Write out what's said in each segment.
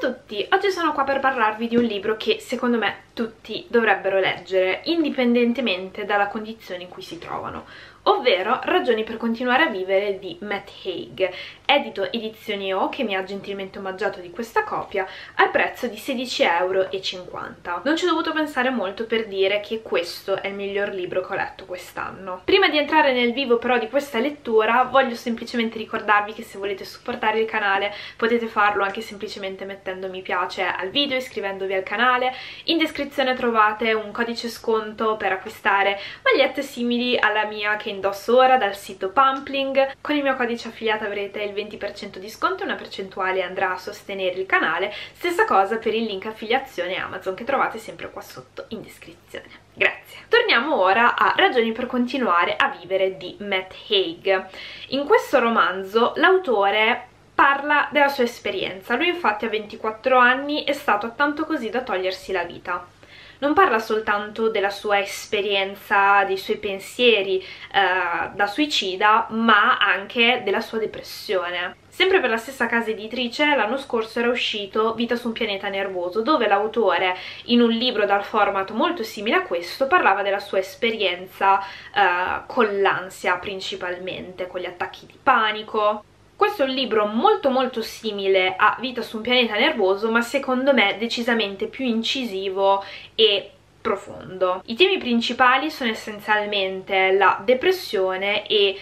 Ciao a tutti, oggi sono qua per parlarvi di un libro che secondo me tutti dovrebbero leggere, indipendentemente dalla condizione in cui si trovano ovvero Ragioni per continuare a vivere di Matt Haig, edito Edizioni O che mi ha gentilmente omaggiato di questa copia al prezzo di 16,50 euro. Non ci ho dovuto pensare molto per dire che questo è il miglior libro che ho letto quest'anno. Prima di entrare nel vivo però di questa lettura voglio semplicemente ricordarvi che se volete supportare il canale potete farlo anche semplicemente mettendo mi piace al video, iscrivendovi al canale. In descrizione trovate un codice sconto per acquistare magliette simili alla mia che indosso ora dal sito Pumpling. Con il mio codice affiliato avrete il 20% di sconto e una percentuale andrà a sostenere il canale. Stessa cosa per il link affiliazione Amazon che trovate sempre qua sotto in descrizione. Grazie. Torniamo ora a Ragioni per continuare a vivere di Matt Haig. In questo romanzo l'autore parla della sua esperienza. Lui infatti a 24 anni è stato tanto così da togliersi la vita non parla soltanto della sua esperienza, dei suoi pensieri eh, da suicida, ma anche della sua depressione. Sempre per la stessa casa editrice, l'anno scorso era uscito Vita su un pianeta nervoso, dove l'autore, in un libro dal format molto simile a questo, parlava della sua esperienza eh, con l'ansia principalmente, con gli attacchi di panico, questo è un libro molto molto simile a Vita su un pianeta nervoso, ma secondo me decisamente più incisivo e profondo. I temi principali sono essenzialmente la depressione e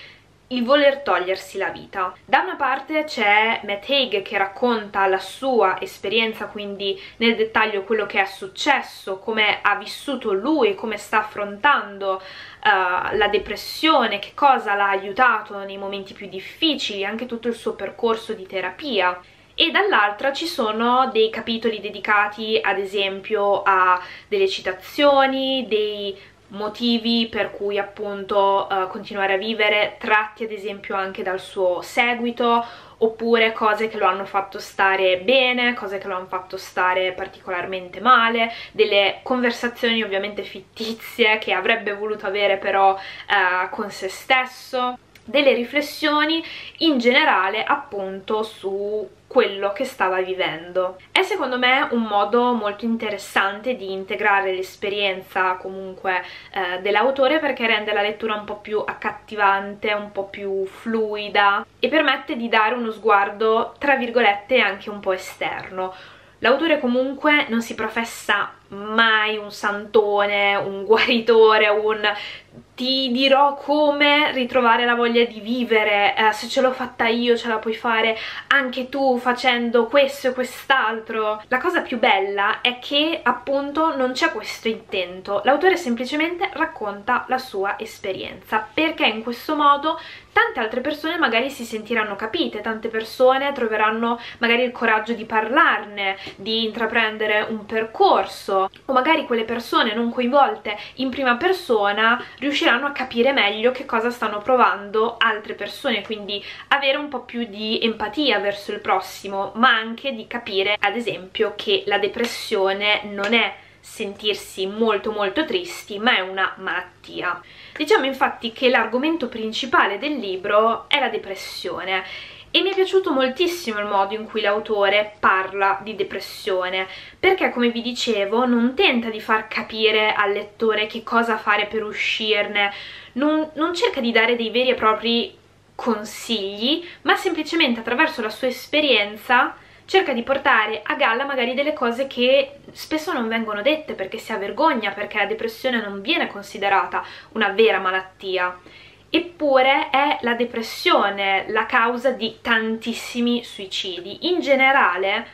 il voler togliersi la vita. Da una parte c'è Matt Haig che racconta la sua esperienza, quindi nel dettaglio quello che è successo, come ha vissuto lui, come sta affrontando uh, la depressione, che cosa l'ha aiutato nei momenti più difficili, anche tutto il suo percorso di terapia e dall'altra ci sono dei capitoli dedicati ad esempio a delle citazioni, dei motivi per cui appunto uh, continuare a vivere, tratti ad esempio anche dal suo seguito oppure cose che lo hanno fatto stare bene, cose che lo hanno fatto stare particolarmente male, delle conversazioni ovviamente fittizie che avrebbe voluto avere però uh, con se stesso delle riflessioni in generale appunto su quello che stava vivendo. È secondo me un modo molto interessante di integrare l'esperienza comunque eh, dell'autore perché rende la lettura un po' più accattivante, un po' più fluida e permette di dare uno sguardo tra virgolette anche un po' esterno. L'autore comunque non si professa mai un santone, un guaritore, un ti dirò come ritrovare la voglia di vivere, eh, se ce l'ho fatta io ce la puoi fare anche tu facendo questo e quest'altro. La cosa più bella è che appunto non c'è questo intento, l'autore semplicemente racconta la sua esperienza, perché in questo modo tante altre persone magari si sentiranno capite, tante persone troveranno magari il coraggio di parlarne, di intraprendere un percorso o magari quelle persone non coinvolte in prima persona riusciranno a capire meglio che cosa stanno provando altre persone, quindi avere un po' più di empatia verso il prossimo, ma anche di capire ad esempio che la depressione non è sentirsi molto molto tristi, ma è una malattia. Diciamo infatti che l'argomento principale del libro è la depressione e mi è piaciuto moltissimo il modo in cui l'autore parla di depressione perché come vi dicevo non tenta di far capire al lettore che cosa fare per uscirne non, non cerca di dare dei veri e propri consigli ma semplicemente attraverso la sua esperienza cerca di portare a galla magari delle cose che spesso non vengono dette perché si ha vergogna, perché la depressione non viene considerata una vera malattia. Eppure è la depressione la causa di tantissimi suicidi. In generale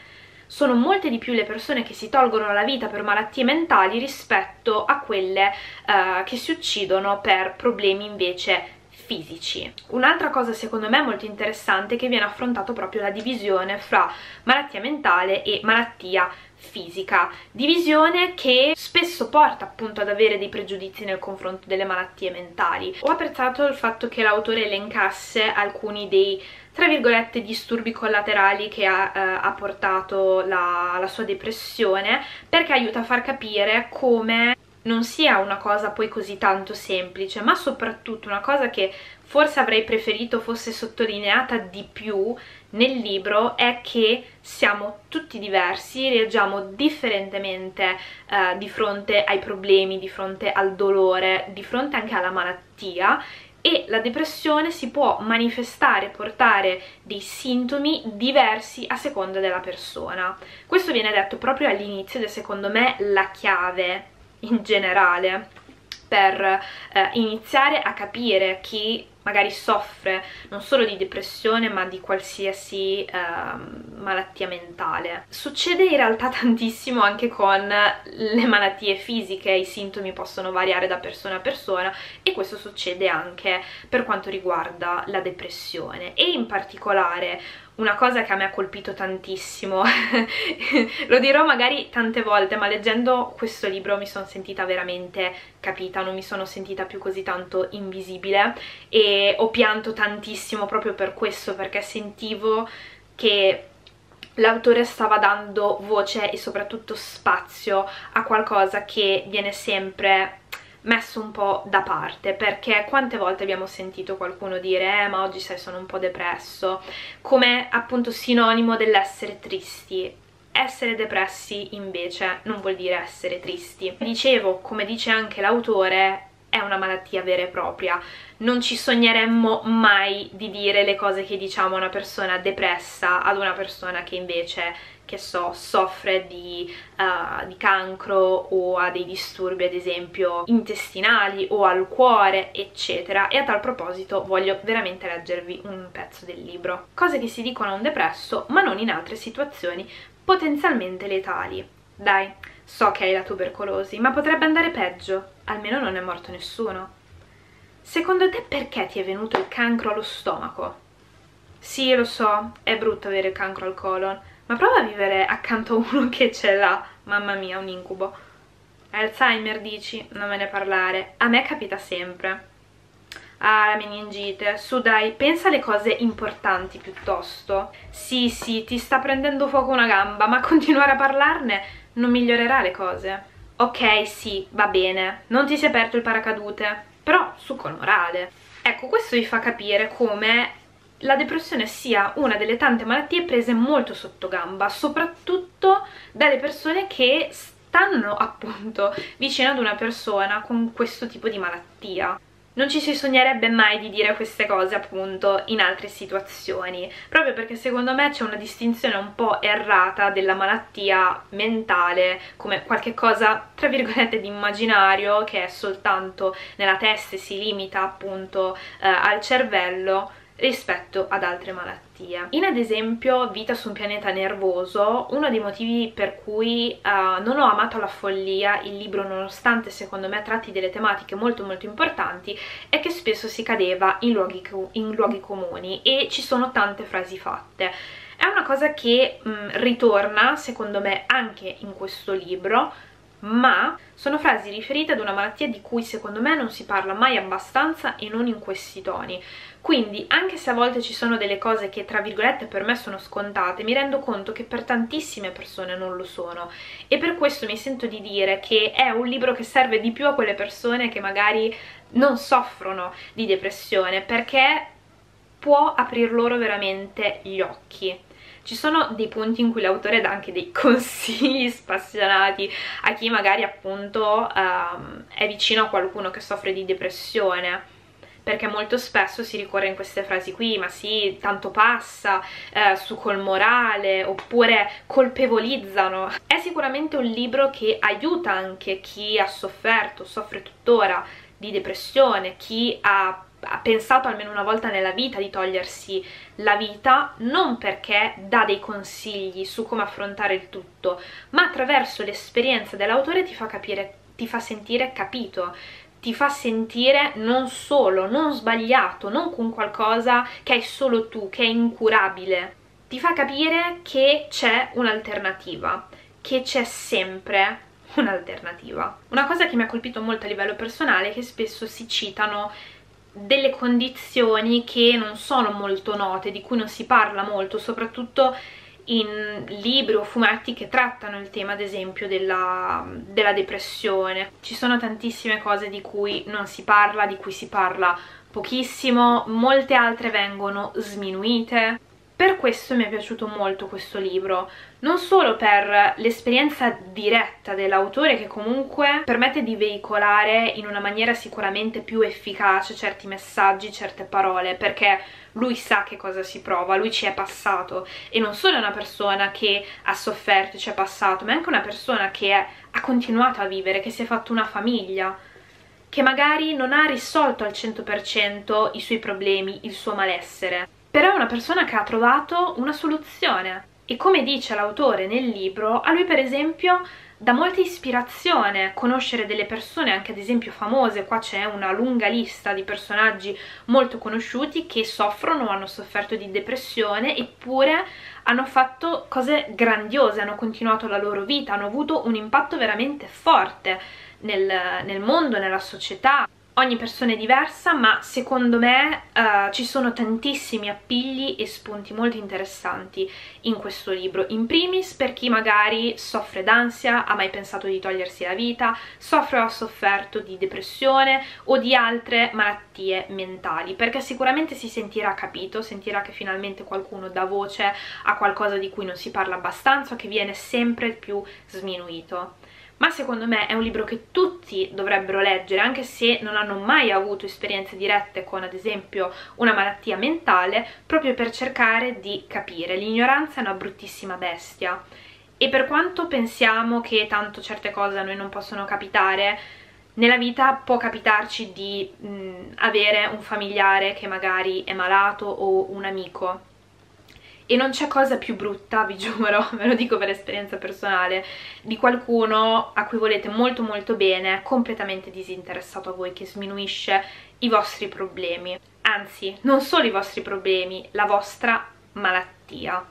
sono molte di più le persone che si tolgono la vita per malattie mentali rispetto a quelle uh, che si uccidono per problemi invece fisici. Un'altra cosa secondo me molto interessante è che viene affrontato proprio la divisione fra malattia mentale e malattia fisica, divisione che spesso porta appunto ad avere dei pregiudizi nel confronto delle malattie mentali. Ho apprezzato il fatto che l'autore elencasse alcuni dei tra virgolette disturbi collaterali che ha, eh, ha portato la, la sua depressione perché aiuta a far capire come non sia una cosa poi così tanto semplice, ma soprattutto una cosa che forse avrei preferito fosse sottolineata di più nel libro è che siamo tutti diversi, reagiamo differentemente eh, di fronte ai problemi, di fronte al dolore, di fronte anche alla malattia e la depressione si può manifestare, portare dei sintomi diversi a seconda della persona. Questo viene detto proprio all'inizio ed è secondo me la chiave in generale per eh, iniziare a capire chi magari soffre non solo di depressione ma di qualsiasi eh, malattia mentale. Succede in realtà tantissimo anche con le malattie fisiche, i sintomi possono variare da persona a persona e questo succede anche per quanto riguarda la depressione e in particolare una cosa che a me ha colpito tantissimo, lo dirò magari tante volte, ma leggendo questo libro mi sono sentita veramente capita, non mi sono sentita più così tanto invisibile e ho pianto tantissimo proprio per questo, perché sentivo che l'autore stava dando voce e soprattutto spazio a qualcosa che viene sempre messo un po' da parte perché quante volte abbiamo sentito qualcuno dire eh ma oggi sai sono un po' depresso come appunto sinonimo dell'essere tristi essere depressi invece non vuol dire essere tristi. Dicevo, come dice anche l'autore, è una malattia vera e propria. Non ci sogneremmo mai di dire le cose che diciamo a una persona depressa ad una persona che invece che so, soffre di, uh, di, cancro o ha dei disturbi ad esempio intestinali o al cuore eccetera. E a tal proposito voglio veramente leggervi un pezzo del libro. Cose che si dicono a un depresso ma non in altre situazioni potenzialmente letali. Dai, so che hai la tubercolosi ma potrebbe andare peggio almeno non è morto nessuno secondo te perché ti è venuto il cancro allo stomaco? Sì, lo so, è brutto avere il cancro al colon, ma prova a vivere accanto a uno che ce l'ha. Mamma mia, un incubo. Alzheimer dici? Non me ne parlare. A me capita sempre. Ah, la meningite. Su dai, pensa alle cose importanti piuttosto. Sì, sì, ti sta prendendo fuoco una gamba, ma continuare a parlarne non migliorerà le cose. Ok, sì, va bene. Non ti è aperto il paracadute. Però su col morale. Ecco, questo vi fa capire come la depressione sia una delle tante malattie prese molto sotto gamba, soprattutto dalle persone che stanno appunto vicino ad una persona con questo tipo di malattia. Non ci si sognerebbe mai di dire queste cose appunto in altre situazioni, proprio perché secondo me c'è una distinzione un po' errata della malattia mentale come qualche cosa tra virgolette di immaginario che è soltanto nella testa e si limita appunto eh, al cervello rispetto ad altre malattie. In ad esempio Vita su un pianeta nervoso, uno dei motivi per cui uh, non ho amato la follia, il libro nonostante secondo me tratti delle tematiche molto molto importanti, è che spesso si cadeva in luoghi, in luoghi comuni e ci sono tante frasi fatte. È una cosa che mh, mm, ritorna secondo me anche in questo libro, ma sono frasi riferite ad una malattia di cui secondo me non si parla mai abbastanza e non in questi toni. Quindi, anche se a volte ci sono delle cose che tra virgolette per me sono scontate, mi rendo conto che per tantissime persone non lo sono e per questo mi sento di dire che è un libro che serve di più a quelle persone che magari non soffrono di depressione perché può aprir loro veramente gli occhi ci sono dei punti in cui l'autore dà anche dei consigli spassionati a chi magari appunto um, è vicino a qualcuno che soffre di depressione perché molto spesso si ricorre in queste frasi qui, ma sì, tanto passa, eh, su col morale, oppure colpevolizzano. È sicuramente un libro che aiuta anche chi ha sofferto, soffre tuttora di depressione, chi ha ha pensato almeno una volta nella vita di togliersi la vita, non perché dà dei consigli su come affrontare il tutto, ma attraverso l'esperienza dell'autore ti fa capire, ti fa sentire capito, ti fa sentire non solo, non sbagliato, non con qualcosa che hai solo tu, che è incurabile. Ti fa capire che c'è un'alternativa, che c'è sempre un'alternativa. Una cosa che mi ha colpito molto a livello personale è che spesso si citano delle condizioni che non sono molto note, di cui non si parla molto, soprattutto in libri o fumetti che trattano il tema ad esempio della, della depressione. Ci sono tantissime cose di cui non si parla, di cui si parla pochissimo, molte altre vengono sminuite. Per questo mi è piaciuto molto questo libro, non solo per l'esperienza diretta dell'autore che comunque permette di veicolare in una maniera sicuramente più efficace certi messaggi, certe parole, perché lui sa che cosa si prova, lui ci è passato. E non solo è una persona che ha sofferto, ci è passato, ma è anche una persona che è, ha continuato a vivere, che si è fatto una famiglia, che magari non ha risolto al 100% i suoi problemi, il suo malessere, però è una persona che ha trovato una soluzione. E come dice l'autore nel libro, a lui per esempio dà molta ispirazione conoscere delle persone, anche ad esempio famose, qua c'è una lunga lista di personaggi molto conosciuti che soffrono o hanno sofferto di depressione eppure hanno fatto cose grandiose, hanno continuato la loro vita, hanno avuto un impatto veramente forte nel, nel mondo, nella società ogni persona è diversa ma secondo me uh, ci sono tantissimi appigli e spunti molto interessanti in questo libro. In primis per chi magari soffre d'ansia, ha mai pensato di togliersi la vita soffre o ha sofferto di depressione o di altre malattie mentali perché sicuramente si sentirà capito, sentirà che finalmente qualcuno dà voce a qualcosa di cui non si parla abbastanza che viene sempre più sminuito ma secondo me è un libro che tutti dovrebbero leggere anche se non hanno mai avuto esperienze dirette con ad esempio una malattia mentale proprio per cercare di capire. L'ignoranza è una bruttissima bestia. E per quanto pensiamo che tanto certe cose a noi non possono capitare nella vita può capitarci di mh, avere un familiare che magari è malato o un amico e non c'è cosa più brutta, vi giuro, ve lo dico per esperienza personale, di qualcuno a cui volete molto molto bene, completamente disinteressato a voi, che sminuisce i vostri problemi. Anzi, non solo i vostri problemi, la vostra malattia.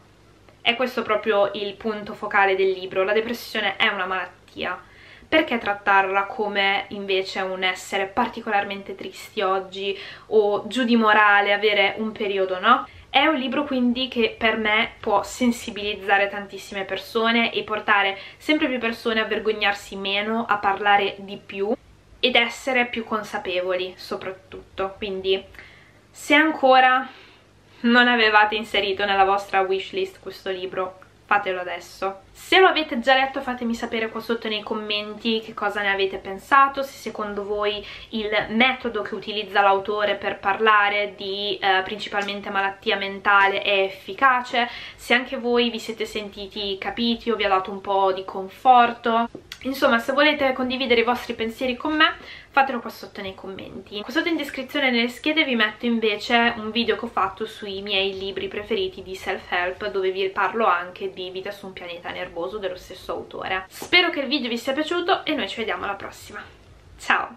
È questo proprio il punto focale del libro, la depressione è una malattia. Perché trattarla come invece un essere particolarmente tristi oggi o giù di morale, avere un periodo, no? È un libro quindi che per me può sensibilizzare tantissime persone e portare sempre più persone a vergognarsi meno, a parlare di più ed essere più consapevoli soprattutto. Quindi se ancora non avevate inserito nella vostra wishlist questo libro, fatelo adesso. Se lo avete già letto fatemi sapere qua sotto nei commenti che cosa ne avete pensato, se secondo voi il metodo che utilizza l'autore per parlare di eh, principalmente malattia mentale è efficace, se anche voi vi siete sentiti capiti o vi ha dato un po' di conforto. Insomma, se volete condividere i vostri pensieri con me, fatelo qua sotto nei commenti. Qua sotto in descrizione nelle schede vi metto invece un video che ho fatto sui miei libri preferiti di self-help, dove vi parlo anche di Vita su un pianeta nervoso dello stesso autore. Spero che il video vi sia piaciuto e noi ci vediamo alla prossima. Ciao!